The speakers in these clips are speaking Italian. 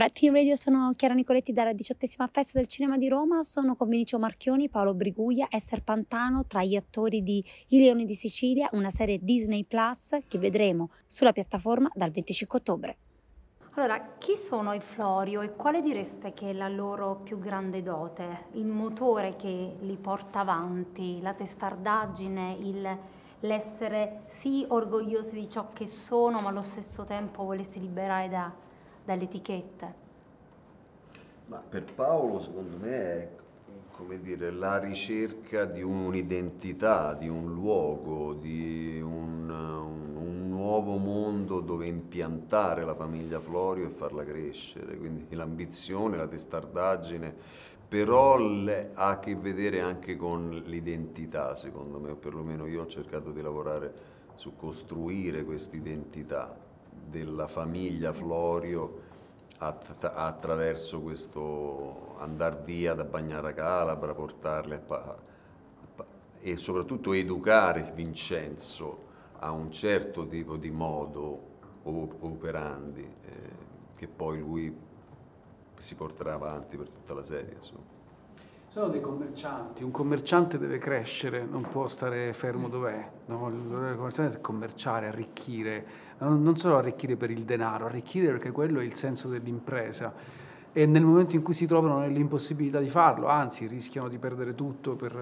Fred Film Radio sono Chiara Nicoletti dalla diciottesima festa del cinema di Roma, sono con Vinicio Marchioni, Paolo Briguglia, Esther Pantano tra gli attori di I Leoni di Sicilia, una serie Disney Plus che vedremo sulla piattaforma dal 25 ottobre. Allora, chi sono i Florio e quale direste che è la loro più grande dote? Il motore che li porta avanti, la testardaggine, il, l'essere sì orgogliosi di ciò che sono, ma allo stesso tempo volersi liberare da, dalle etichette? Ma per Paolo, secondo me, è come dire, la ricerca di un'identità, di un luogo, di un, un, nuovo mondo dove impiantare la famiglia Florio e farla crescere. Quindi l'ambizione, la testardaggine, però ha a che vedere anche con l'identità, secondo me, o perlomeno io ho cercato di lavorare su costruire questa identità della famiglia Florio att- attraverso questo andare via da Bagnara Calabra, portarle a e soprattutto educare Vincenzo a un certo tipo di modo operandi eh, che poi lui si porterà avanti per tutta la serie. Insomma. Sono dei commercianti, un commerciante deve crescere, non può stare fermo dov'è, no? il commerciante deve commerciare, arricchire, non solo arricchire per il denaro, arricchire perché quello è il senso dell'impresa e nel momento in cui si trovano nell'impossibilità di farlo, anzi rischiano di perdere tutto per,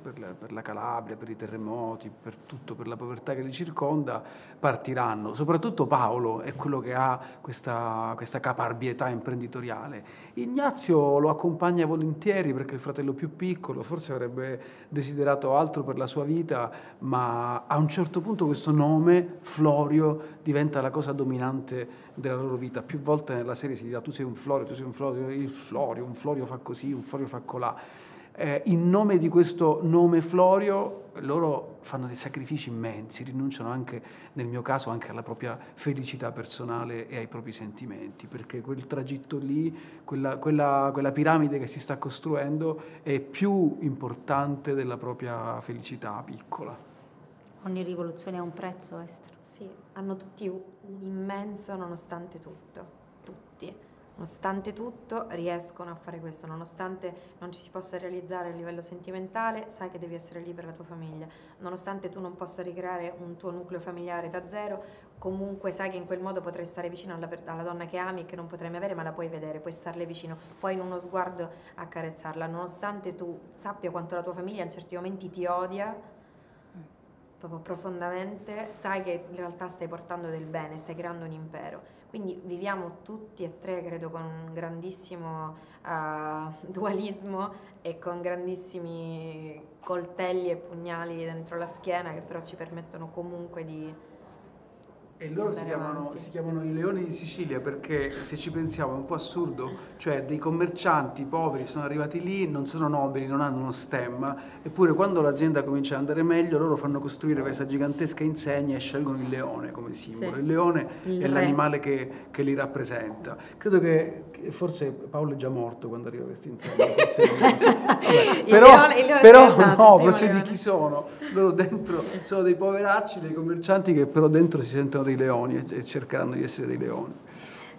per, la, per, la, Calabria, per i terremoti, per tutto, per la povertà che li circonda, partiranno. Soprattutto Paolo è quello che ha questa, questa caparbietà imprenditoriale. Ignazio lo accompagna volentieri perché è il fratello più piccolo, forse avrebbe desiderato altro per la sua vita, ma a un certo punto questo nome, Florio, diventa la cosa dominante della loro vita. Più volte nella serie si dirà tu sei un Florio, tu sei un Florio, il Florio, un Florio fa così, un Florio fa colà. Eh, in nome di questo nome Florio loro fanno dei sacrifici immensi, rinunciano anche, nel mio caso, anche alla propria felicità personale e ai propri sentimenti, perché quel tragitto lì, quella, quella, quella piramide che si sta costruendo è più importante della propria felicità piccola. Ogni rivoluzione ha un prezzo, Esther. Sì, hanno tutti un immenso nonostante tutto. Nonostante tutto riescono a fare questo, nonostante non ci si possa realizzare a livello sentimentale, sai che devi essere lì per la tua famiglia. Nonostante tu non possa ricreare un tuo nucleo familiare da zero, comunque sai che in quel modo potrai stare vicino alla, alla donna che ami e che non potrai mai avere, ma la puoi vedere, puoi starle vicino, puoi in uno sguardo accarezzarla. Nonostante tu sappia quanto la tua famiglia in certi momenti ti odia, proprio profondamente, sai che in realtà stai portando del bene, stai creando un impero. Quindi viviamo tutti e tre, credo, con un grandissimo uh, dualismo e con grandissimi coltelli e pugnali dentro la schiena che però ci permettono comunque di e loro si chiamano, si chiamano, i leoni di Sicilia perché se ci pensiamo è un po' assurdo, cioè dei commercianti poveri sono arrivati lì, non sono nobili, non hanno uno stemma, eppure quando l'azienda comincia ad andare meglio loro fanno costruire questa gigantesca insegna e scelgono il leone come simbolo. Sì. Il leone il è l'animale che, che, li rappresenta. Credo che, che, forse Paolo è già morto quando arriva questa insegna, Vabbè, però, leone, leone però no, però se di chi sono? Loro dentro sono dei poveracci, dei commercianti che però dentro si sentono dei dei leoni e cercheranno di essere dei leoni.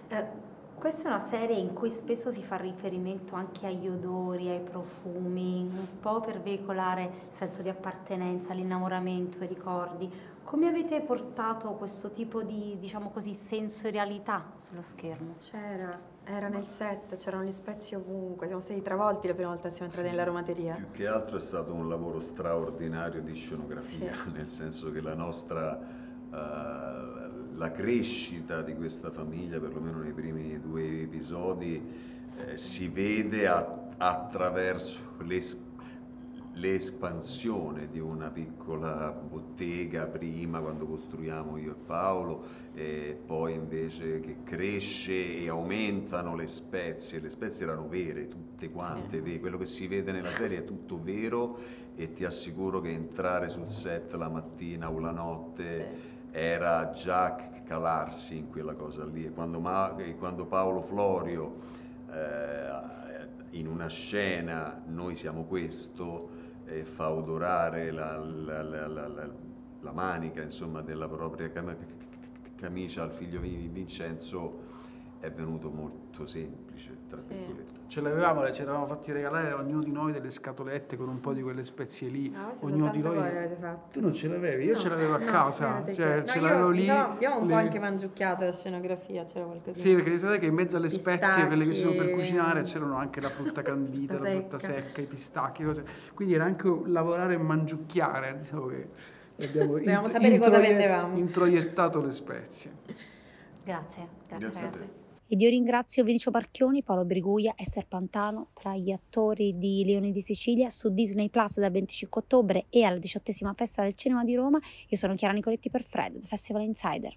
Eh, questa è una serie in cui spesso si fa riferimento anche agli odori, ai profumi, un po' per veicolare il senso di appartenenza, l'innamoramento, i ricordi. Come avete portato questo tipo di, diciamo così, sensorialità sullo schermo? C'era, era nel set, c'erano gli spezzi ovunque, siamo stati travolti la prima volta che siamo entrati sì, nell'aromateria. Più che altro è stato un lavoro straordinario di scenografia, sì. nel senso che la nostra la crescita di questa famiglia, perlomeno nei primi due episodi, eh, si vede a, attraverso l'esperienza l'espansione di una piccola bottega prima quando costruiamo io e Paolo e poi invece che cresce e aumentano le spezie, le spezie erano vere tutte quante, sì. quello che si vede nella serie è tutto vero e ti assicuro che entrare sul set la mattina o la notte sì era già calarsi in quella cosa lì. E quando, Ma, quando Paolo Florio eh, in una scena noi siamo questo e fa odorare la, la, la, la manica insomma, della propria cam- camicia al figlio di Vincenzo è venuto molto semplice, tra Sì. virgolette. Ce l'avevamo, ci eravamo fatti regalare a ognuno di noi delle scatolette con un po' di quelle spezie lì. Ah, siete ognuno di noi. Tu non ce l'avevi, io No, ce l'avevo a no, casa. Cioè, che- ce no, l'avevo io, lì. diciamo, abbiamo un po' le- anche mangiucchiato la scenografia, c'era qualcosa. Sì, perché sapete che in mezzo alle spezie, quelle che sono per Pistacchi. cucinare, c'erano anche la frutta candita, la Frutta frutta secca. i pistacchi, cose. Quindi era anche un lavorare e mangiucchiare, diciamo che abbiamo int- sapere cosa vendevamo. introiettato le spezie. Grazie, grazie, Grazie a ragazzi. te. Ed io ringrazio Vinicio Marchioni, Paolo Briguia e Serpantano tra gli attori di Leoni di Sicilia su Disney Plus dal 25 ottobre e alla diciottesima festa del cinema di Roma. Io sono Chiara Nicoletti per Fred, Festival Insider.